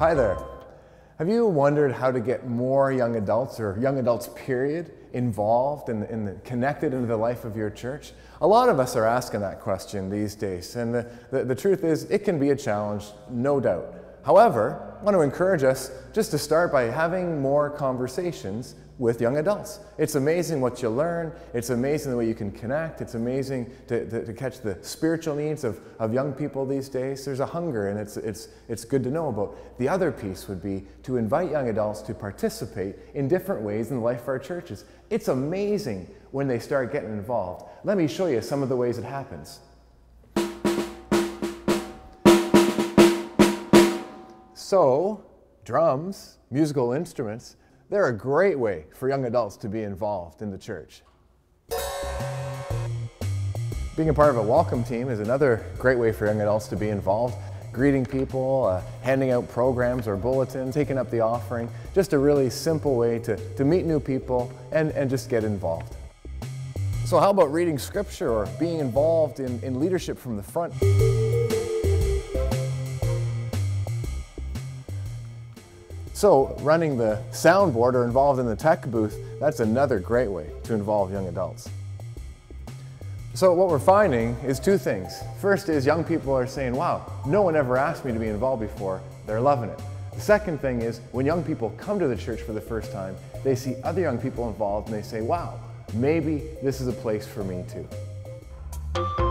Hi there. Have you wondered how to get more young adults or young adults, period, involved and in, in connected into the life of your church? A lot of us are asking that question these days, and the, the, the truth is, it can be a challenge, no doubt. However, want to encourage us just to start by having more conversations with young adults. It's amazing what you learn. It's amazing the way you can connect. It's amazing to, to, to, catch the spiritual needs of, of young people these days. There's a hunger, and it's, it's, it's good to know about. The other piece would be to invite young adults to participate in different ways in the life of our churches. It's amazing when they start getting involved. Let me show you some of the ways it happens. So, drums, musical instruments, they're a great way for young adults to be involved in the church. Being a part of a welcome team is another great way for young adults to be involved. Greeting people, uh, handing out programs or bulletins, taking up the offering. Just a really simple way to, to meet new people and, and just get involved. So, how about reading scripture or being involved in, in leadership from the front? So running the soundboard or involved in the tech booth, that's another great way to involve young adults. So what we're finding is two things. First is young people are saying, wow, no one ever asked me to be involved before. They're loving it. The second thing is when young people come to the church for the first time, they see other young people involved and they say, wow, maybe this is a place for me too.